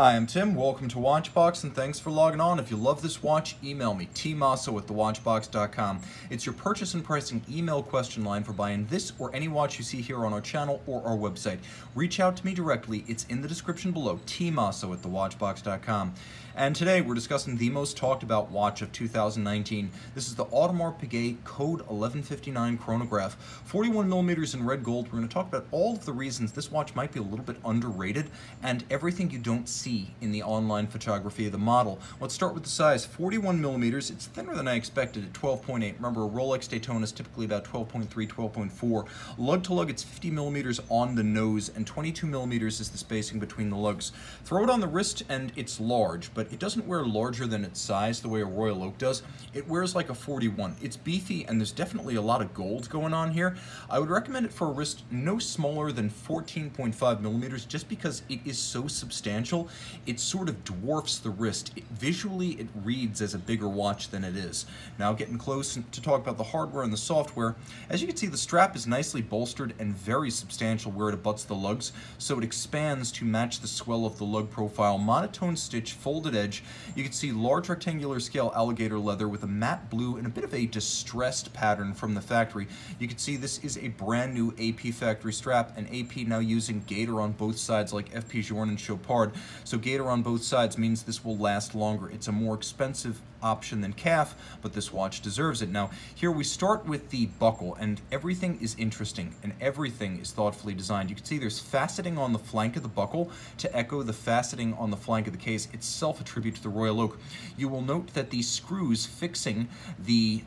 Hi, I'm Tim. Welcome to Watchbox, and thanks for logging on. If you love this watch, email me, tmosso at thewatchbox.com. It's your purchase and pricing email question line for buying this or any watch you see here on our channel or our website. Reach out to me directly. It's in the description below, tmosso at thewatchbox.com. And today we're discussing the most talked about watch of 2019. This is the Audemars Piguet Code 1159 chronograph, 41 millimeters in red gold. We're going to talk about all of the reasons this watch might be a little bit underrated and everything you don't see in the online photography of the model. Let's start with the size, 41 millimeters. It's thinner than I expected at 12.8. Remember, a Rolex Daytona is typically about 12.3, 12.4. Lug to lug, it's 50 millimeters on the nose and 22 millimeters is the spacing between the lugs. Throw it on the wrist and it's large, but it doesn't wear larger than its size the way a Royal Oak does. It wears like a 41. It's beefy and there's definitely a lot of gold going on here. I would recommend it for a wrist no smaller than 14.5 millimeters just because it is so substantial. It sort of dwarfs the wrist. It, visually, it reads as a bigger watch than it is. Now getting close to talk about the hardware and the software, as you can see the strap is nicely bolstered and very substantial where it abuts the lugs, so it expands to match the swell of the lug profile. Monotone stitch, folded edge, you can see large rectangular scale alligator leather with a matte blue and a bit of a distressed pattern from the factory. You can see this is a brand new AP factory strap, and AP now using Gator on both sides like FP Journe and Chopard. So Gator on both sides means this will last longer. It's a more expensive option than calf, but this watch deserves it. Now, here we start with the buckle, and everything is interesting, and everything is thoughtfully designed. You can see there's faceting on the flank of the buckle to echo the faceting on the flank of the case, itself a tribute to the Royal Oak. You will note that the screws fixing the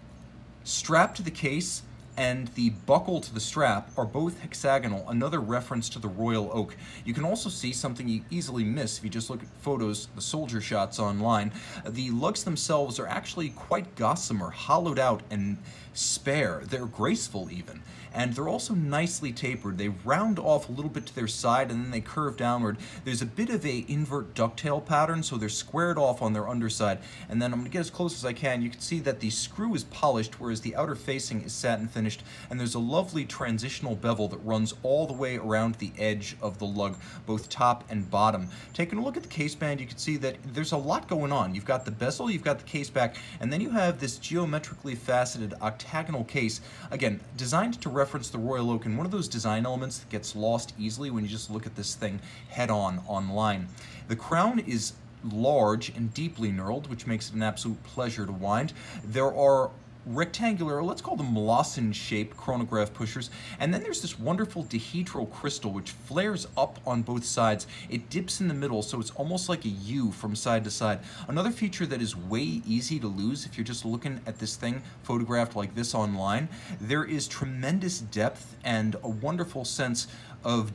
strap to the case and the buckle to the strap are both hexagonal, another reference to the Royal Oak. You can also see something you easily miss if you just look at photos, the soldier shots online. The lugs themselves are actually quite gossamer, hollowed out and spare. They're graceful even. And they're also nicely tapered. They round off a little bit to their side and then they curve downward. There's a bit of a invert ducktail pattern, so they're squared off on their underside. And then I'm gonna get as close as I can. You can see that the screw is polished, whereas the outer facing is satin finished. And there's a lovely transitional bevel that runs all the way around the edge of the lug, both top and bottom. Taking a look at the case band, you can see that there's a lot going on. You've got the bezel, you've got the case back, and then you have this geometrically faceted octagonal case, again, designed to reference the Royal Oak, and one of those design elements that gets lost easily when you just look at this thing head-on online. The crown is large and deeply knurled, which makes it an absolute pleasure to wind. There are rectangular, let's call them lozenge-shaped chronograph pushers. And then there's this wonderful dihedral crystal which flares up on both sides. It dips in the middle, so it's almost like a U from side to side. Another feature that is way easy to lose if you're just looking at this thing photographed like this online, there is tremendous depth and a wonderful sense of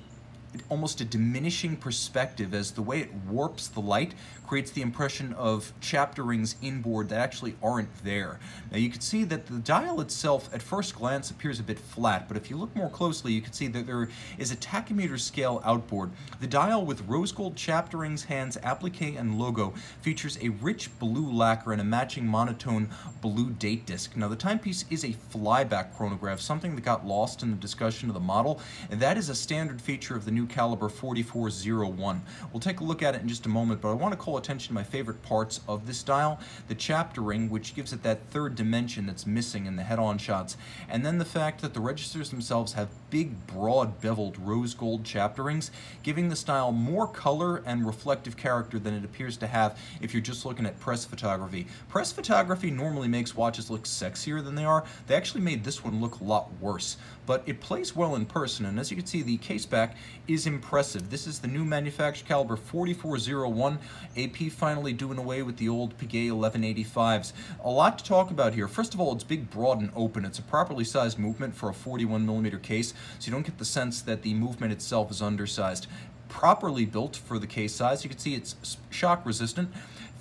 almost a diminishing perspective as the way it warps the light creates the impression of chapter rings inboard that actually aren't there. Now you can see that the dial itself at first glance appears a bit flat, but if you look more closely you can see that there is a tachymeter scale outboard. The dial with rose gold chapter rings, hands, applique, and logo features a rich blue lacquer and a matching monotone blue date disc. Now the timepiece is a flyback chronograph, something that got lost in the discussion of the model, and that is a standard feature of the new caliber 4401. We'll take a look at it in just a moment, but I want to call attention to my favorite parts of this dial. The chapter ring, which gives it that third dimension that's missing in the head-on shots, and then the fact that the registers themselves have big, broad, beveled rose gold chapter rings, giving the style more color and reflective character than it appears to have if you're just looking at press photography. Press photography normally makes watches look sexier than they are. They actually made this one look a lot worse, but it plays well in person, and as you can see, the case back is impressive. This is the new manufactured caliber 4401. AP finally doing away with the old Piguet 1185s. A lot to talk about here. First of all, it's big, broad, and open. It's a properly sized movement for a 41 millimeter case, so you don't get the sense that the movement itself is undersized properly built for the case size. You can see it's shock resistant.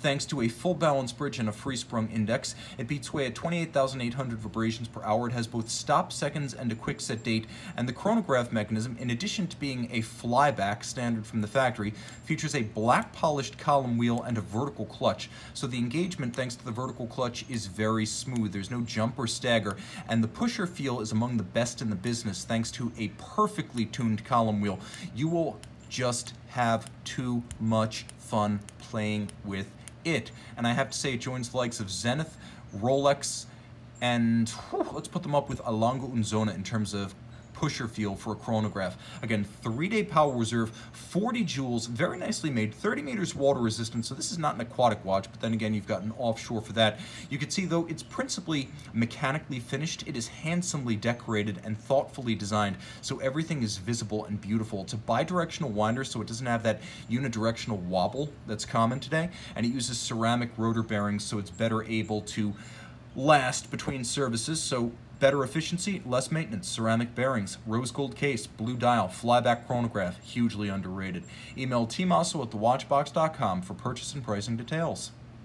Thanks to a full balance bridge and a free sprung index, it beats away at 28,800 vibrations per hour. It has both stop seconds and a quick set date, and the chronograph mechanism, in addition to being a flyback standard from the factory, features a black polished column wheel and a vertical clutch. So the engagement, thanks to the vertical clutch, is very smooth. There's no jump or stagger, and the pusher feel is among the best in the business thanks to a perfectly tuned column wheel. You will just have too much fun playing with it. And I have to say, it joins the likes of Zenith, Rolex, and whew, let's put them up with a Lange und in terms of pusher feel for a chronograph. Again, three-day power reserve, 40 jewels, very nicely made, 30 meters water resistant, so this is not an aquatic watch, but then again, you've got an offshore for that. You can see, though, it's principally mechanically finished. It is handsomely decorated and thoughtfully designed, so everything is visible and beautiful. It's a bidirectional winder, so it doesn't have that unidirectional wobble that's common today, and it uses ceramic rotor bearings, so it's better able to last between services, so better efficiency, less maintenance, ceramic bearings, rose gold case, blue dial, flyback chronograph, hugely underrated. Email tmosso at thewatchbox.com for purchase and pricing details.